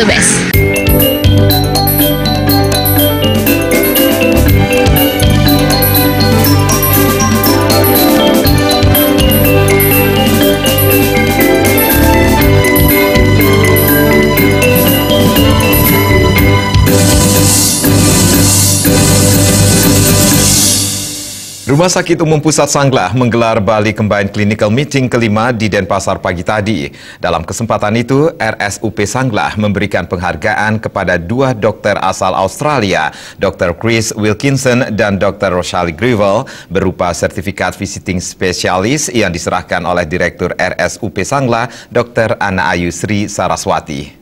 the best. Rumah Sakit Umum Pusat Sanglah menggelar Bali Combined Clinical Meeting kelima di Denpasar pagi tadi. Dalam kesempatan itu, RSUP Sanglah memberikan penghargaan kepada dua dokter asal Australia, Dr. Chris Wilkinson dan Dr. Rosalie Grivel, berupa sertifikat visiting spesialis yang diserahkan oleh Direktur RSUP Sanglah, Dr. Ana Ayu Sri Saraswati.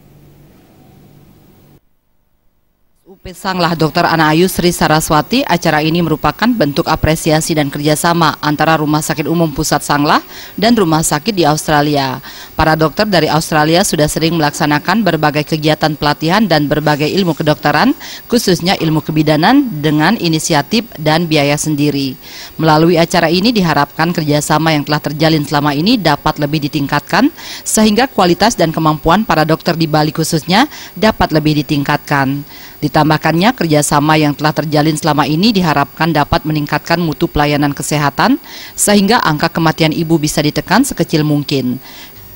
UP Sanglah Dr. Ana Ayu Sri Saraswati, acara ini merupakan bentuk apresiasi dan kerjasama antara Rumah Sakit Umum Pusat Sanglah dan Rumah Sakit di Australia. Para dokter dari Australia sudah sering melaksanakan berbagai kegiatan pelatihan dan berbagai ilmu kedokteran, khususnya ilmu kebidanan dengan inisiatif dan biaya sendiri. Melalui acara ini diharapkan kerjasama yang telah terjalin selama ini dapat lebih ditingkatkan, sehingga kualitas dan kemampuan para dokter di Bali khususnya dapat lebih ditingkatkan. Ditambahkannya kerjasama yang telah terjalin selama ini diharapkan dapat meningkatkan mutu pelayanan kesehatan sehingga angka kematian ibu bisa ditekan sekecil mungkin.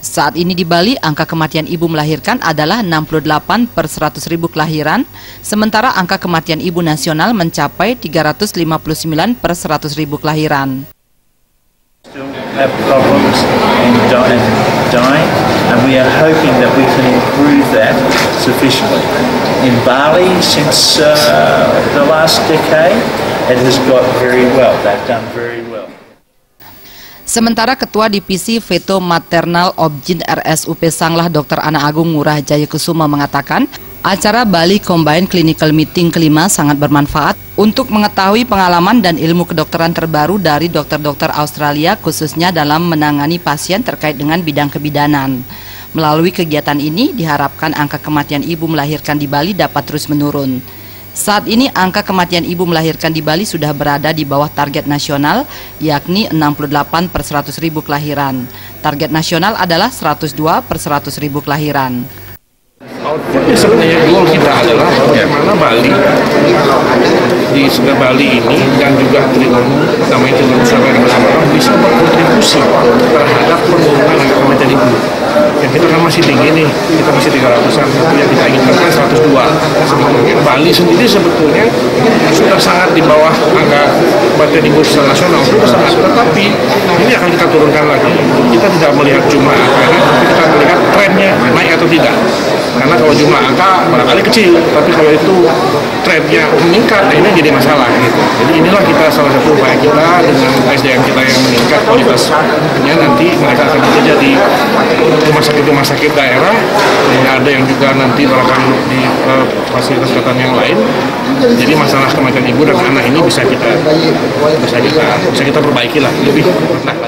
Saat ini di Bali, angka kematian ibu melahirkan adalah 68 per 100 ribu kelahiran, sementara angka kematian ibu nasional mencapai 359 per 100 ribu kelahiran. have problems in dying, and we are hoping that we can improve that sufficiently. In Bali, since uh, the last decade, it has got very well. They've done very well. Sementara Ketua Divisi Veto Maternal Objin RSUP Sanglah Dr. Ana Agung Ngurah Jayakusuma mengatakan, acara Bali Combined Clinical Meeting kelima sangat bermanfaat untuk mengetahui pengalaman dan ilmu kedokteran terbaru dari dokter-dokter Australia khususnya dalam menangani pasien terkait dengan bidang kebidanan. Melalui kegiatan ini diharapkan angka kematian ibu melahirkan di Bali dapat terus menurun. Saat ini angka kematian ibu melahirkan di Bali sudah berada di bawah target nasional yakni 68 per 100 ribu kelahiran. Target nasional adalah 102 per 100 ribu kelahiran. Outputnya sebenarnya goal kita adalah bagaimana Bali di sebelah Bali ini dan juga Trilon namanya Trilon Nusantara bersama bisa berkontribusi terhadap penurunan angka kematian ibu. Ya kita kan masih tinggi nih, kita masih 300-an, tapi yang kita inginkan kan 102. Sebetulnya Bali sendiri sebetulnya sudah sangat di bawah angka kematian ibu secara nasional, sudah sangat. Tetapi ini akan kita turunkan lagi. Kita tidak melihat cuma angkanya, tapi kita melihat trennya naik atau tidak. Karena kalau jumlah angka barangkali kecil, tapi kalau itu trennya meningkat, nah ini jadi masalah. Gitu. Jadi inilah kita salah satu upaya kita dengan SDM kita yang meningkat kualitasnya nanti mereka akan bekerja di rumah sakit rumah sakit daerah, dan ada yang juga nanti akan di uh, fasilitas kesehatan yang lain. Jadi masalah kematian ibu dan anak ini bisa kita bisa kita bisa kita perbaiki lah lebih lagi.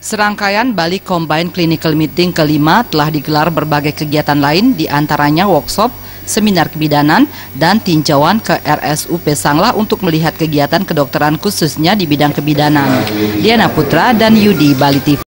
Serangkaian Bali Combined Clinical Meeting kelima telah digelar berbagai kegiatan lain di antaranya workshop, seminar kebidanan, dan tinjauan ke RSUP Sanglah untuk melihat kegiatan kedokteran khususnya di bidang kebidanan. Diana Putra dan Yudi Bali TV.